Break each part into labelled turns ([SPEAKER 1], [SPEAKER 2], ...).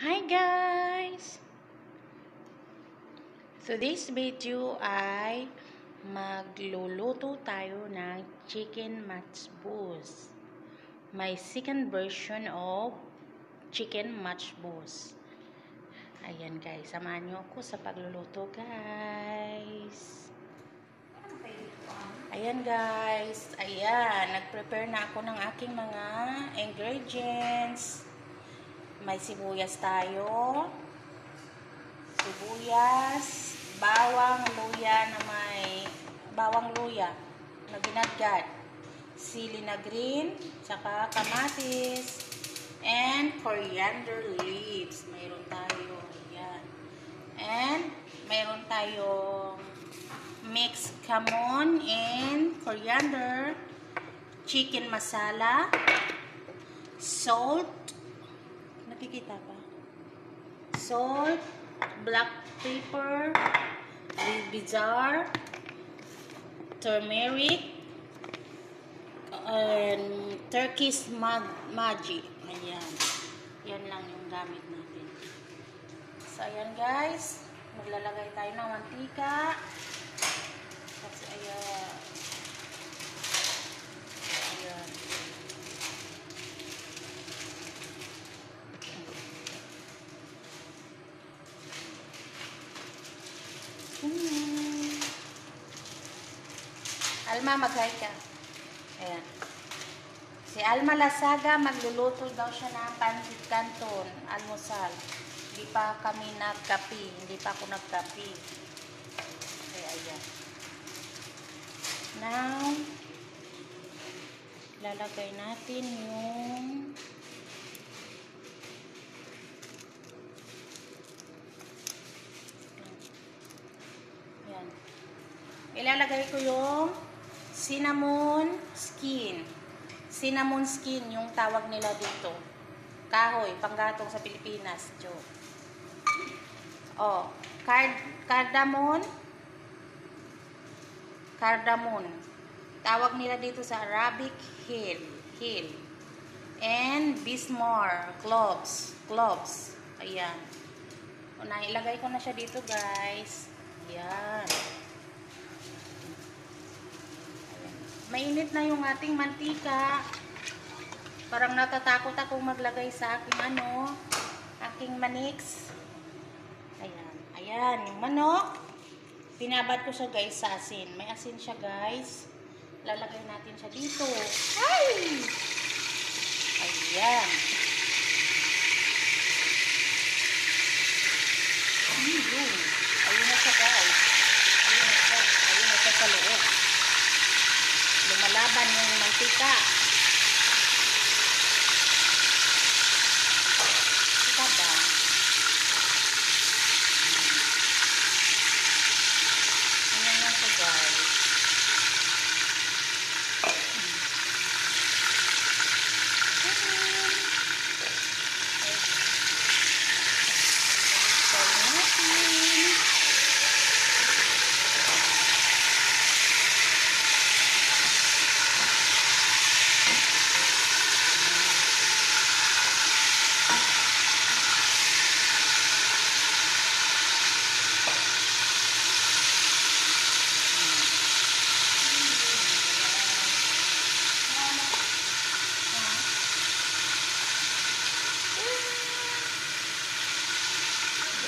[SPEAKER 1] Hi guys! So this video ay magluluto tayo ng chicken matchboos. My second version of chicken matchboos. Ayan guys, samahan niyo ako sa pagluluto guys. Ayan guys, ayan, nag-prepare na ako ng aking mga ingredients. May sibuyas tayo. Sibuyas, bawang luya na may bawang luya na ginadgad. Sili na green, tsaka kamatis, and coriander leaves. Mayroon tayo. Ayan. And mayroon tayong mixed camon and coriander, chicken masala, salt, nakikita pa? Salt, black pepper, bizarre, turmeric, and Turkish mag magic. Ayan. Yan lang yung gamit natin. So, ayan guys. Maglalagay tayo ng mantika. Kasi ayan. Ayan. Alma, mag-hi ka. Ayan. Si Alma Lasaga, magluluto daw siya ng pancit canton, almusal. Hindi pa kami nagkapi. Hindi pa ako nagkapi. Kaya ayan. Now, lalagay natin yung Yan. Ilalagay ko yung cinnamon skin. Cinnamon skin yung tawag nila dito. Kahoy, panggatong sa Pilipinas. Joke. Oh, card cardamom. Cardamom. Tawag nila dito sa Arabic hill. Hill. And bismar. Cloves. Cloves. Ayan. O, nailagay ko na siya dito, guys. Ayan. Ayan. Mainit na yung ating mantika. Parang natatakot akong maglagay sa aking ano, aking manix. Ayan. Ayan, yung manok. Pinabad ko siya guys sa asin. May asin siya guys. Lalagay natin siya dito. Ay! Ayan. Ayun. Ayun na siya guys. Ayun na siya. Ayun na siya sa loob. Lumalaban yung mantika. Kita ba? Ayan na siya guys. Ayan.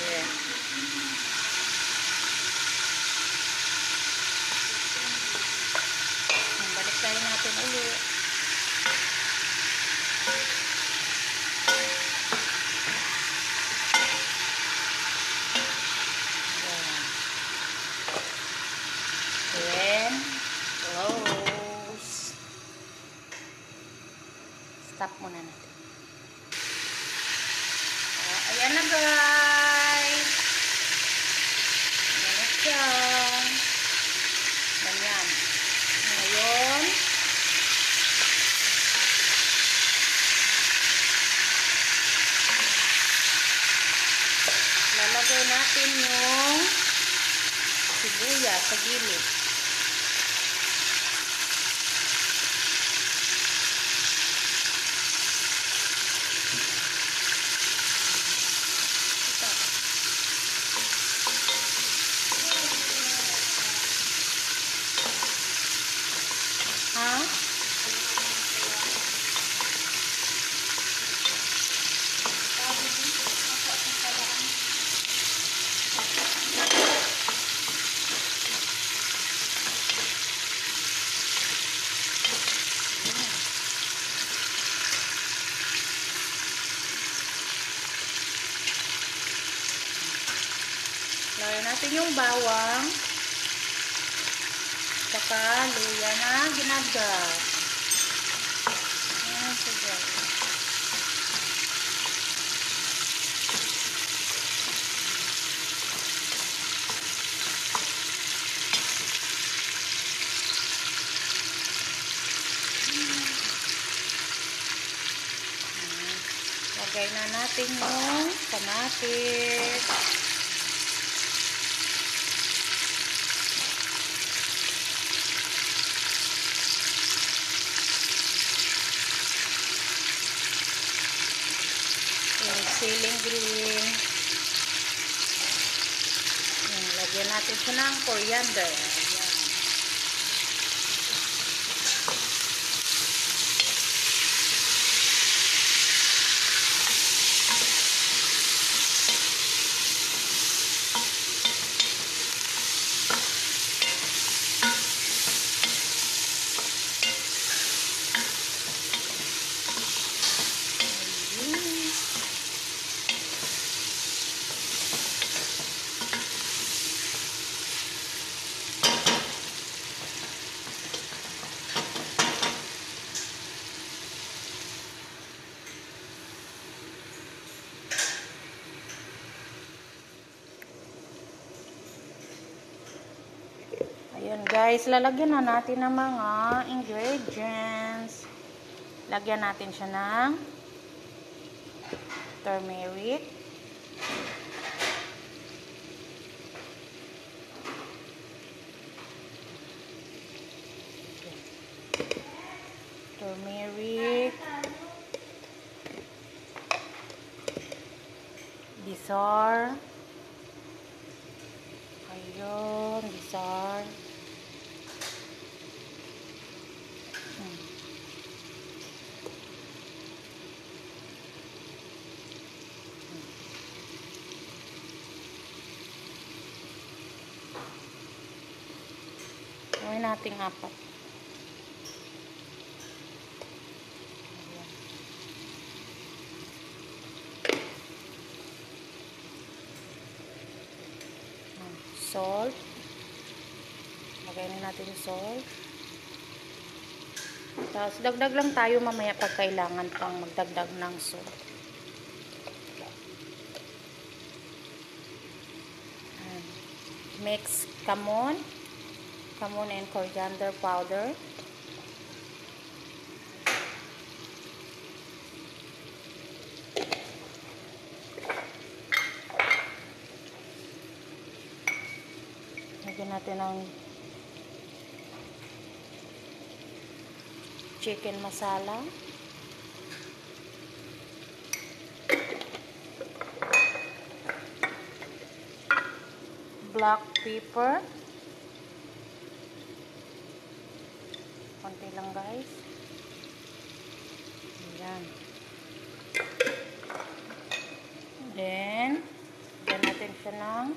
[SPEAKER 1] Yeah. Balik tayo natin ulit. Ayan. Then, close. Stop muna natin. Oh, ayan na guys. Ayan na siya. Ganyan. Ngayon, lalagay natin yung sibuyas sa gilid. Yung bawang. Saka luya na. Ayan. Lagay na natin yung kamatis. Ceiling green. Ayan, lagyan natin siya ng coriander. Ayun guys, lalagyan na natin ng mga ingredients. Lagyan natin siya ng turmeric. Turmeric. Bisar. Ayun, bisar. Nating apat. Ayan. Salt. Lagay na natin salt. Tapos, dagdag lang tayo mamaya pag kailangan pang magdagdag ng salt. Ayan. Mix kamon. Kamon and coriander powder. Lagyan natin ng chicken masala. Black pepper. Konti lang guys. Ayan. Then, lagyan natin siya ng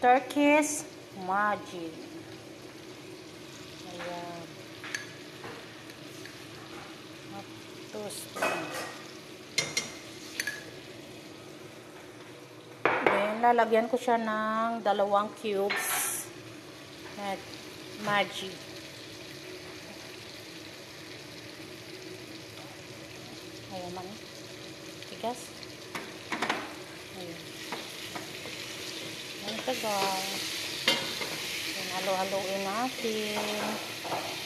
[SPEAKER 1] Turkish magic. Ayan. Up to spoon. Then, lalagyan ko siya ng dalawang cubes na magic. Ayan man. Tigas. Ayan. Ayan ito guys. Ayan, halo-haloin natin. Ayan.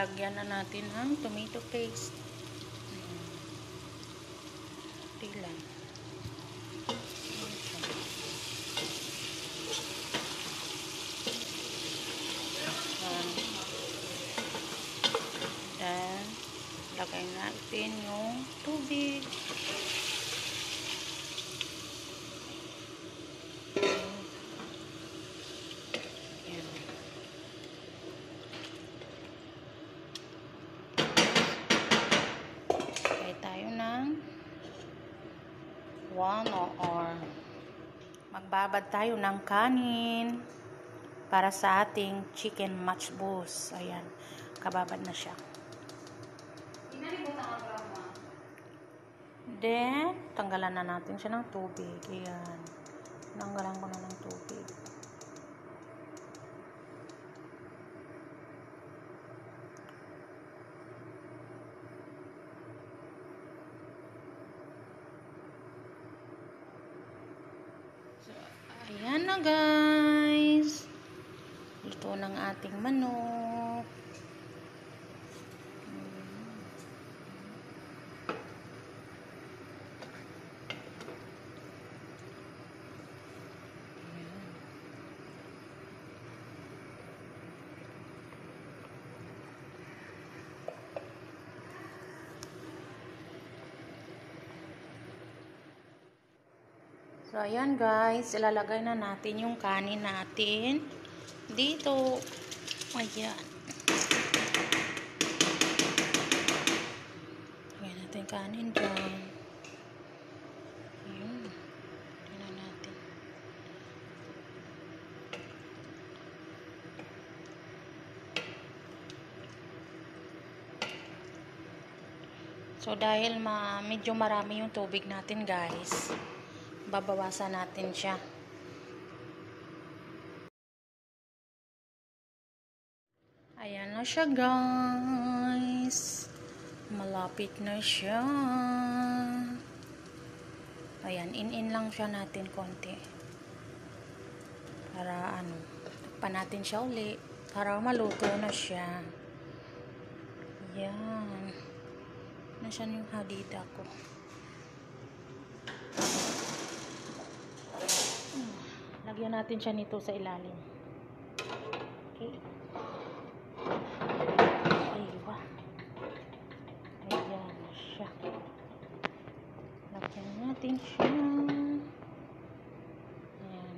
[SPEAKER 1] Lagyan na natin ang tomato paste. Ayan. Ito lang. lagay natin yung tubig. Ayan. Lagay tayo ng one or magbabad tayo ng kanin para sa ating chicken matchbus. Ayan, kababad na siya. Then, tanggalan na natin siya ng tubig. Ayan. Tanggalan ko na ng tubig. Ayan na guys. Luto ng ating manok. So, ayan guys. Ilalagay na natin yung kanin natin dito. Ayan. Lagyan natin kanin dyan. Ayan. Natin. So, dahil ma medyo marami yung tubig natin guys, babawasan natin siya. Ayan na siya guys. Malapit na siya. Ayan, in-in lang siya natin konti. Para ano, takpan natin siya uli. Para maluto na siya. Ayan. Nasaan yung hadida ko? Lagyan natin siya nito sa ilalim. Okay. Aywa. Ayan na siya. Lagyan natin siya. Ayan.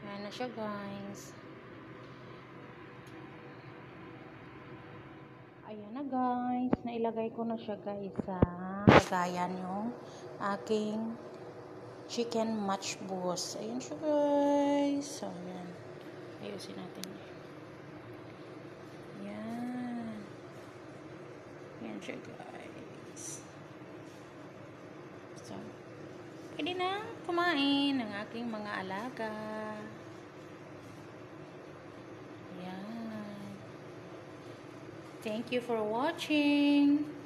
[SPEAKER 1] Ayan na siya guys. Ayan na guys. Nailagay ko na siya guys sa lagayan yung aking chicken matchbus. Ayan siya guys. So, ayan. Ayusin natin. Ayan. Ayan siya guys. So, pwede na kumain ng aking mga alaga. Ayan. Thank you for watching.